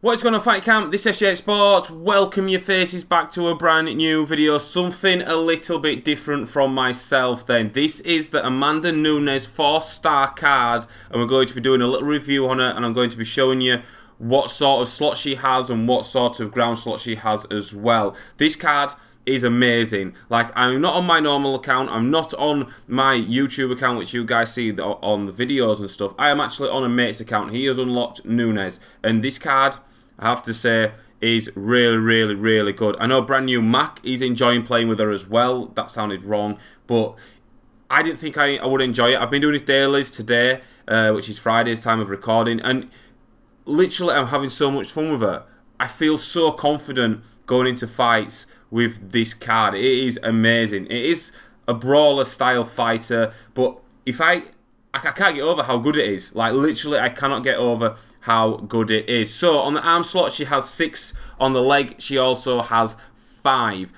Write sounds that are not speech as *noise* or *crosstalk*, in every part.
What's going on Fight Camp? This is SJH Sports. Welcome your faces back to a brand new video. Something a little bit different from myself then. This is the Amanda Nunes 4 star card and we're going to be doing a little review on it and I'm going to be showing you what sort of slot she has and what sort of ground slot she has as well. This card is amazing. Like, I'm not on my normal account. I'm not on my YouTube account, which you guys see on the videos and stuff. I am actually on a mate's account. He has unlocked Nunes. And this card, I have to say, is really, really, really good. I know brand new Mac, he's enjoying playing with her as well. That sounded wrong. But I didn't think I, I would enjoy it. I've been doing his dailies today, uh, which is Friday's time of recording. And literally, I'm having so much fun with her. I feel so confident going into fights with this card. It is amazing. It is a brawler style fighter, but if I I can't get over how good it is. Like literally, I cannot get over how good it is. So on the arm slot, she has six. On the leg, she also has five.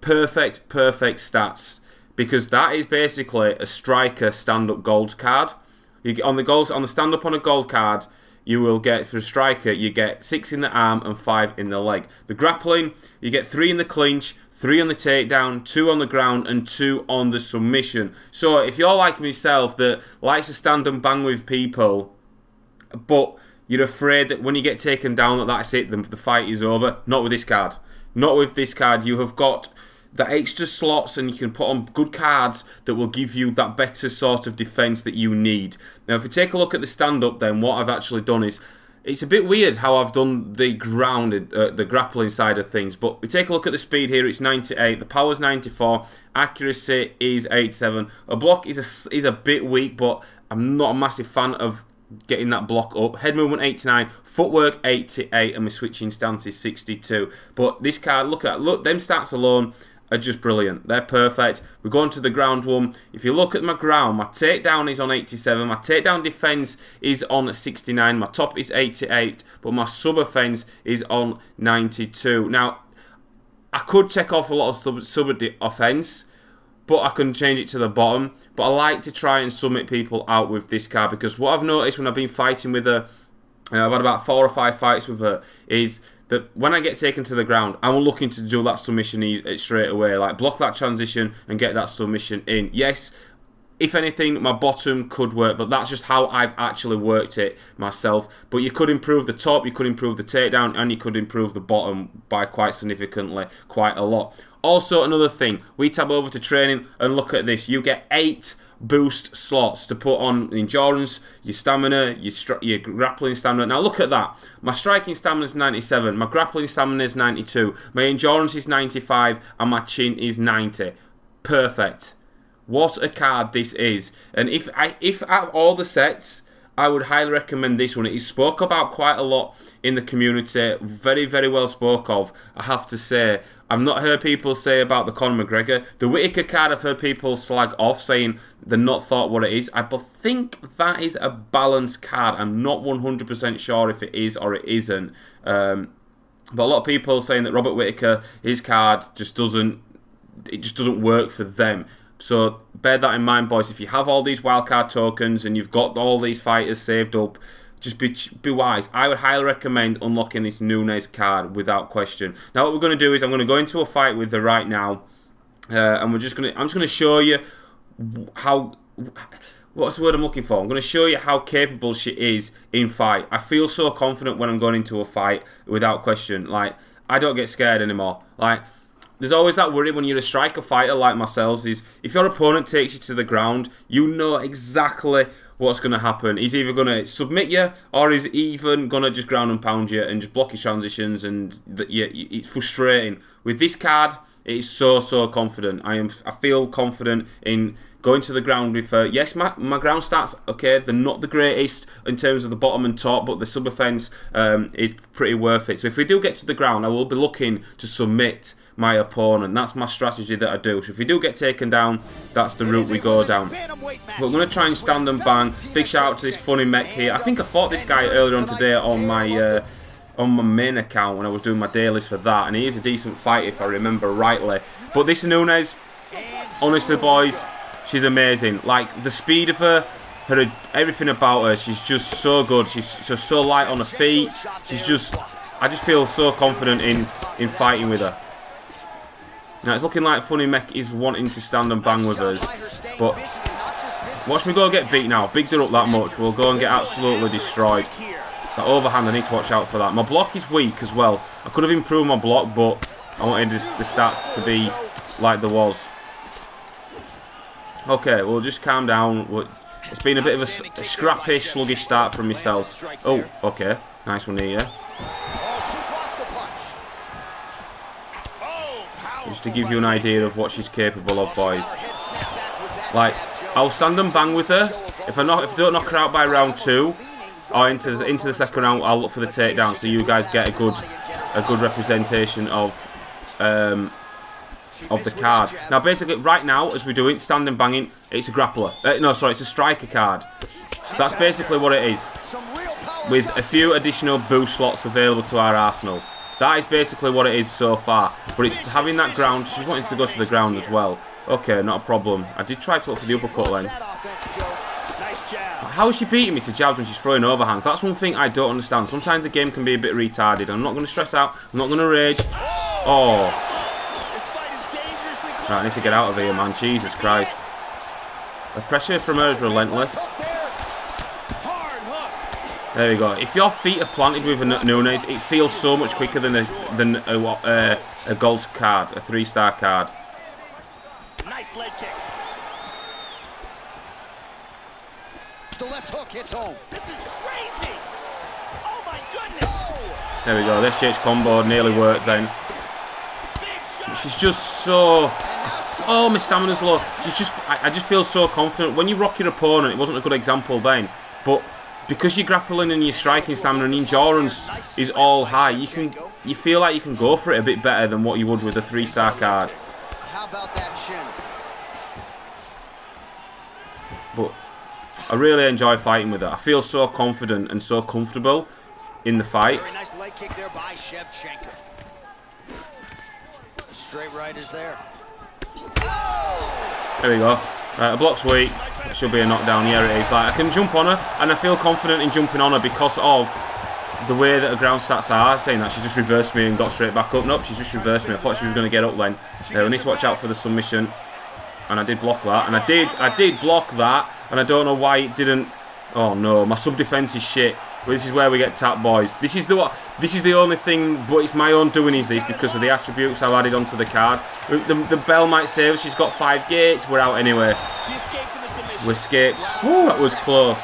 Perfect, perfect stats because that is basically a striker stand-up gold card. You get on the goals on the stand-up on a gold card you will get for a striker you get six in the arm and five in the leg. The grappling you get three in the clinch, three on the takedown, two on the ground, and two on the submission. So if you're like myself that likes to stand and bang with people, but you're afraid that when you get taken down that that's it, the, the fight is over. Not with this card. Not with this card. You have got the extra slots and you can put on good cards that will give you that better sort of defence that you need. Now if we take a look at the stand-up then what I've actually done is it's a bit weird how I've done the grounded, uh, the grappling side of things, but we take a look at the speed here, it's 98, the power's 94, accuracy is 87. A block is a, is a bit weak, but I'm not a massive fan of getting that block up. Head movement 89, footwork 88, and my switching stance is 62. But this card, look at look them stats alone are just brilliant. They're perfect. We go on to the ground one. If you look at my ground, my takedown is on 87. My takedown defense is on 69. My top is 88, but my sub offense is on 92. Now, I could take off a lot of sub, sub offense, but I can change it to the bottom. But I like to try and submit people out with this card because what I've noticed when I've been fighting with her, uh, I've had about four or five fights with her, is that when I get taken to the ground, I'm looking to do that submission uh, straight away, like block that transition and get that submission in. Yes, if anything, my bottom could work, but that's just how I've actually worked it myself. But you could improve the top, you could improve the takedown, and you could improve the bottom by quite significantly, quite a lot. Also, another thing, we tab over to training and look at this. You get eight boost slots to put on endurance, your stamina, your, your grappling stamina. Now look at that. My striking stamina is 97, my grappling stamina is 92, my endurance is 95, and my chin is 90. Perfect. What a card this is. And if I if out all the sets, I would highly recommend this one. It is spoke about quite a lot in the community. Very, very well spoke of, I have to say. I've not heard people say about the Conor McGregor. The Whittaker card, I've heard people slag off saying they're not thought what it is. I think that is a balanced card. I'm not 100% sure if it is or it isn't. Um, but a lot of people saying that Robert Whittaker, his card just doesn't, it just doesn't work for them. So bear that in mind, boys. If you have all these wildcard tokens and you've got all these fighters saved up, just be be wise. I would highly recommend unlocking this Nunes card without question. Now, what we're going to do is I'm going to go into a fight with her right now, uh, and we're just going to. I'm just going to show you how. What's the word I'm looking for? I'm going to show you how capable she is in fight. I feel so confident when I'm going into a fight without question. Like I don't get scared anymore. Like there's always that worry when you're a striker fighter like myself is if your opponent takes you to the ground, you know exactly what's going to happen. He's either going to submit you or he's even going to just ground and pound you and just block your transitions and it's frustrating. With this card, it is so, so confident. I am. I feel confident in going to the ground with her. Yes, my, my ground stats, okay, they're not the greatest in terms of the bottom and top, but the sub offense um, is pretty worth it. So if we do get to the ground, I will be looking to submit my opponent. That's my strategy that I do. So if we do get taken down, that's the route we go down. But we're going to try and stand and bang. Big shout out to this funny mech here. I think I fought this guy earlier on today on my... Uh, on my main account when I was doing my dailies for that and he is a decent fight if I remember rightly but this Nunes honestly boys she's amazing like the speed of her her everything about her. She's just so good. She's just so light on her feet. She's just. I just feel so confident in in fighting with her. Now it's looking like Funny Mech is wanting to stand and bang with us, but watch me go get beat now. Bigged her up that much. We'll go and get absolutely destroyed. That overhand, I need to watch out for that. My block is weak as well. I could have improved my block, but I wanted the stats to be like there was. Okay, we'll just calm down. It's been a bit of a, a scrappy, sluggish start from myself. Oh, okay. Nice one here. Just to give you an idea of what she's capable of, boys. Like, I'll stand and bang with her. If I not, if I don't knock her out by round two, or into into the second round, I'll look for the takedown, so you guys get a good a good representation of um, of the card. Now, basically, right now, as we're doing, standing banging, it's a grappler. Uh, no, sorry, it's a striker card. That's basically what it is, with a few additional boost slots available to our arsenal. That is basically what it is so far. But it's having that ground. She's wanting to go to the ground as well. Okay, not a problem. I did try to look for the uppercut then. How is she beating me to jabs when she's throwing overhands? That's one thing I don't understand. Sometimes the game can be a bit retarded. I'm not going to stress out. I'm not going to rage. Oh. Right, I need to get out of here, man. Jesus Christ. The pressure from her is relentless. There we go. If your feet are planted with a Nunes, it feels so much quicker than a than a, uh, a gold card, a three-star card. Nice leg kick. The left hook hits home. This is crazy. Oh my goodness. There we go. This shit's combo nearly worked then. She's just so. Oh, my stamina's low. She's just. I, I just feel so confident. When you rock your opponent, it wasn't a good example then, but because your grappling and your striking stamina and endurance is all high, you can you feel like you can go for it a bit better than what you would with a three-star card. How about that chin? But I really enjoy fighting with it. I feel so confident and so comfortable in the fight. Very nice leg kick there by Shevchenko. Straight right is there. There we go. Right, a block's weak. Should be a knockdown. Yeah, it is. Like I can jump on her, and I feel confident in jumping on her because of the way that her ground stats are. Saying that she just reversed me and got straight back up. Nope, she just reversed me. I thought she was going to get up then. Uh, we need to watch out for the submission, and I did block that, and I did, I did block that, and I don't know why it didn't. Oh no, my sub defense is shit. Well, this is where we get tapped, boys. This is the what? This is the only thing, but it's my own doing. Is this because of the attributes I've added onto the card? The, the bell might save. She's got five gates. We're out anyway. We escaped. Ooh, that was close.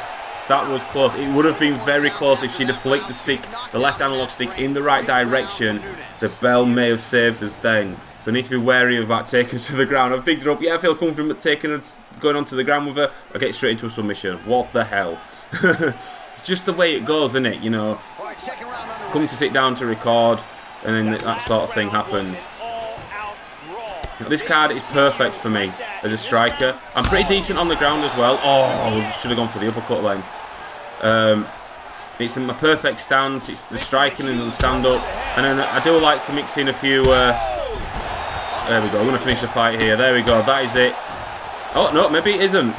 That was close. It would have been very close if she'd have flicked the stick, the left analog stick, in the right direction. The bell may have saved us then. So I need to be wary about taking her *laughs* to the ground. I've picked her up. Yeah, I feel comfortable taking her, going onto the ground with her. I get straight into a submission. What the hell? it's *laughs* just the way it goes, isn't it? You know, come to sit down to record, and then that sort of thing happens. This card is perfect for me as a striker. I'm pretty decent on the ground as well. Oh, I should have gone for the uppercut then. Um, it's in my perfect stance. It's the striking and the stand-up. And then I do like to mix in a few... Uh, there we go. I'm going to finish the fight here. There we go. That is it. Oh, no, maybe it isn't.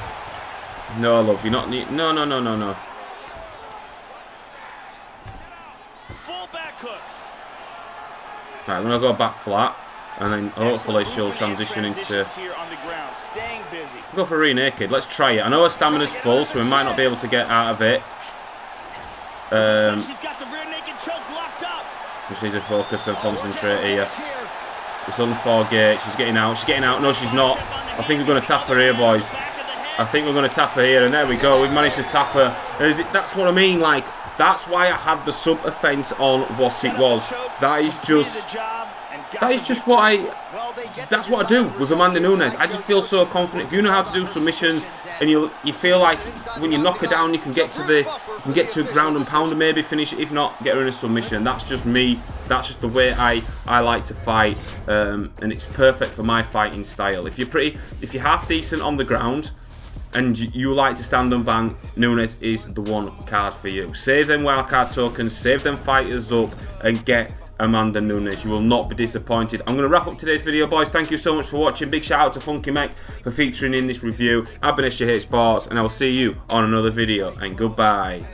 No, love, you're not... No, no, no, no, no. Right, I'm going to go back flat and then hopefully she'll transition into go for rear naked. Let's try it. I know her stamina's full so we might not be able to get out of it. Um, she needs to focus and concentrate here. it's on four gate she's getting out. She's getting out. No she's not. I think we're going to tap her here boys. I think we're going to tap her here and there we go. We've managed to tap her. That's what I mean like that's why I had the sub offence on what it was. that is just that is just what I. That's what I do with Amanda Nunes. I just feel so confident. If you know how to do submissions, and you you feel like when you knock her down, you can get to the you can get to ground and pound and maybe finish it. If not, get her in a submission. That's just me. That's just the way I I like to fight, um, and it's perfect for my fighting style. If you're pretty, if you're half decent on the ground and you like to stand and bang, Nunes is the one card for you. Save them wildcard tokens, save them fighters up, and get Amanda Nunes. You will not be disappointed. I'm going to wrap up today's video, boys. Thank you so much for watching. Big shout out to Funky Mech for featuring in this review. I've been Sports, and I will see you on another video. And goodbye.